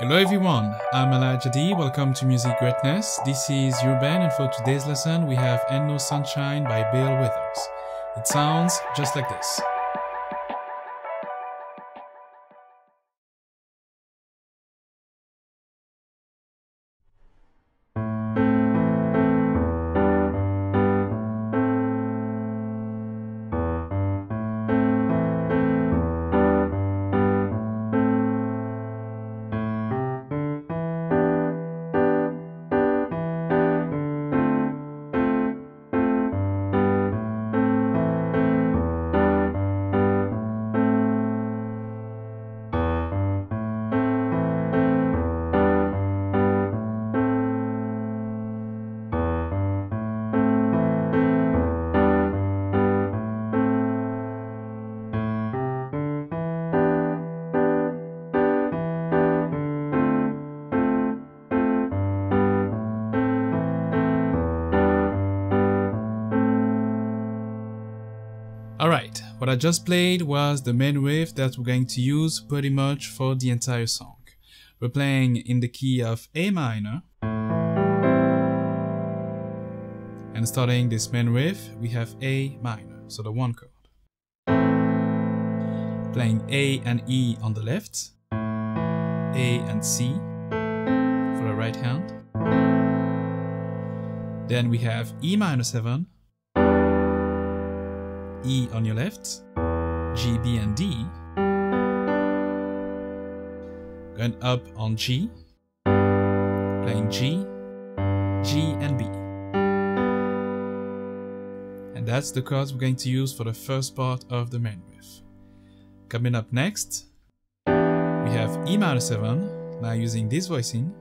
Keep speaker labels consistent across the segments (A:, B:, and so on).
A: Hello everyone, I'm Elijah D. Welcome to Music Greatness. This is Urban and for today's lesson we have Ain't No Sunshine by Bill Withers. It sounds just like this. I just played was the main riff that we're going to use pretty much for the entire song. We're playing in the key of A minor. And starting this main riff, we have A minor, so the one chord. Playing A and E on the left, A and C for the right hand. Then we have E minor 7, E on your left, G, B, and D. Going up on G, playing G, G, and B. And that's the chords we're going to use for the first part of the main riff. Coming up next, we have E minor 7, now using this voicing.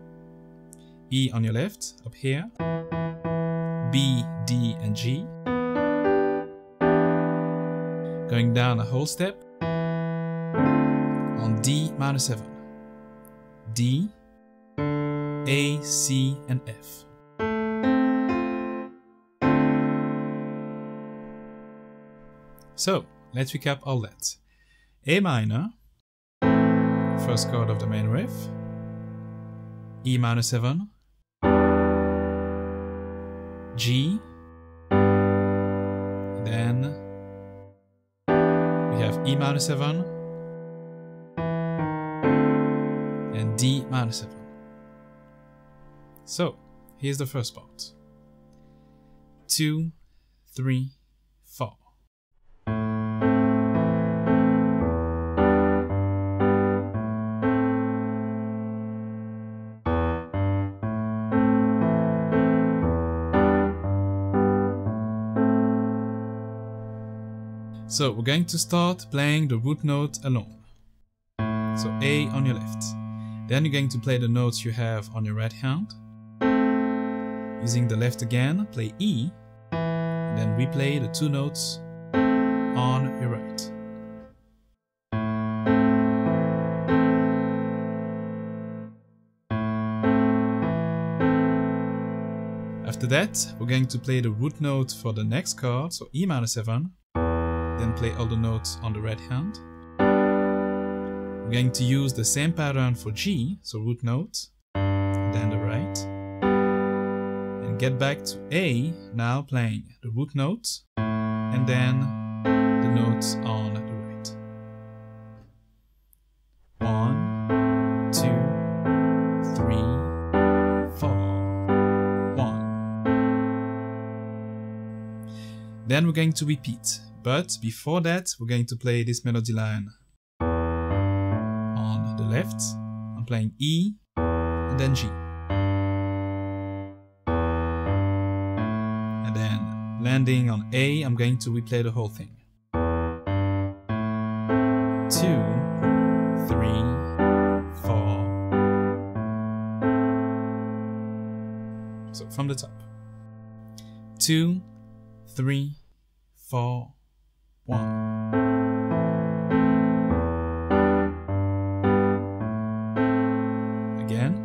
A: E on your left, up here, B, D, and G going down a whole step on D minor 7. D, A, C, and F. So, let's recap all that. A minor, first chord of the main riff, E minor 7, G, then have E minor 7 and D minor 7. So, here's the first part. Two, three, four. So we're going to start playing the root note alone. So A on your left. Then you're going to play the notes you have on your right hand. Using the left again, play E, then replay the two notes on your right. After that, we're going to play the root note for the next chord, so E minor 7, then play all the notes on the right hand. We're going to use the same pattern for G, so root note, then the right, and get back to A, now playing the root note, and then the notes on the right. One, two, three, four, one. Then we're going to repeat but before that, we're going to play this melody line on the left. I'm playing E and then G. And then landing on A, I'm going to replay the whole thing. Two, three, four. So from the top. Two, three, four, one. Again.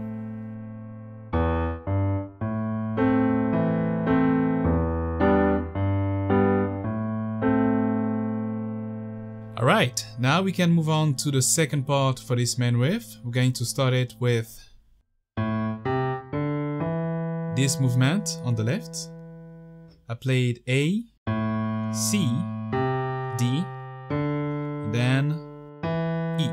A: Alright, now we can move on to the second part for this main riff. We're going to start it with this movement on the left. I played A, C, D, then E.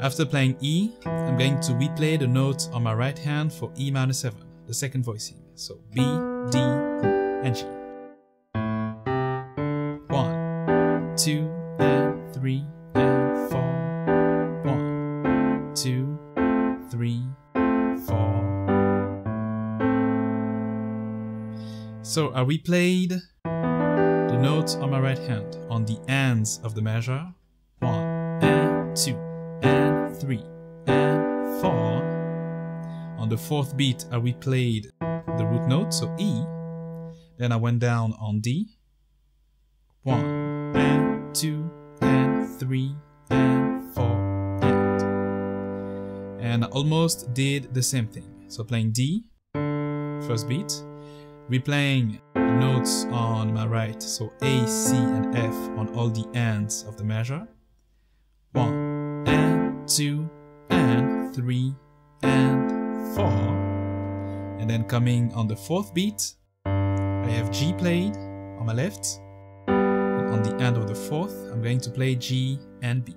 A: After playing E, I'm going to replay the notes on my right hand for E minor 7, the second voicing. So B, D, and G. So I replayed the notes on my right hand on the ends of the measure. One and two and three and four. On the fourth beat, I replayed the root note, so E. Then I went down on D. One, and two and three and four and and I almost did the same thing. So playing D, first beat, replaying the notes on my right, so A, C and F on all the ends of the measure. One and two and three and four. And then coming on the fourth beat, I have G played on my left, and on the end of the fourth, I'm going to play G and B.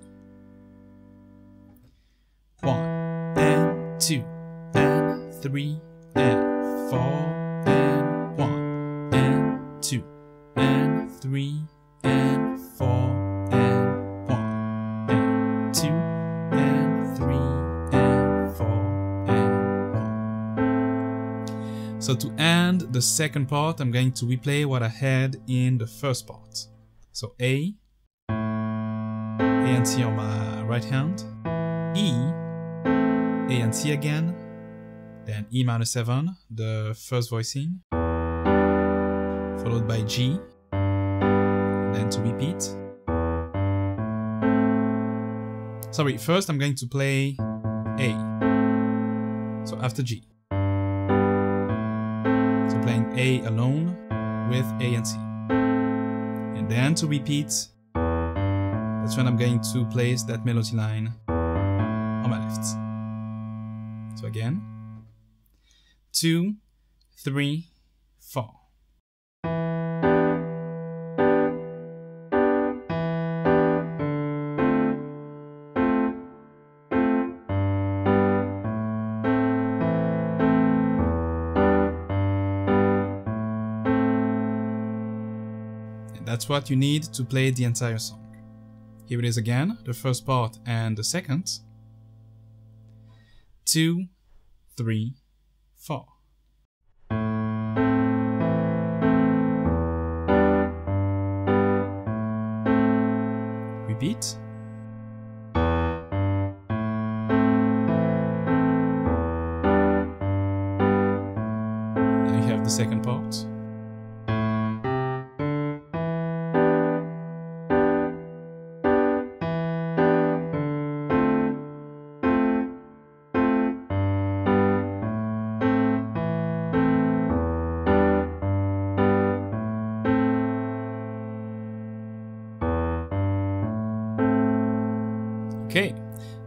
A: One and two and three and four and three and four and one and two and three and four and one. So to end the second part, I'm going to replay what I had in the first part. So A, A and C on my right hand, E, A and C again, then E minor 7, the first voicing, followed by G, and then to repeat. Sorry, first I'm going to play A, so after G. So playing A alone with A and C And then to repeat, that's when I'm going to place that melody line on my left. So again, two, three, four. That's what you need to play the entire song. Here it is again, the first part and the second. Two, three, four. Repeat. Now you have the second part.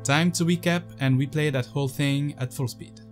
A: Time to recap and replay that whole thing at full speed.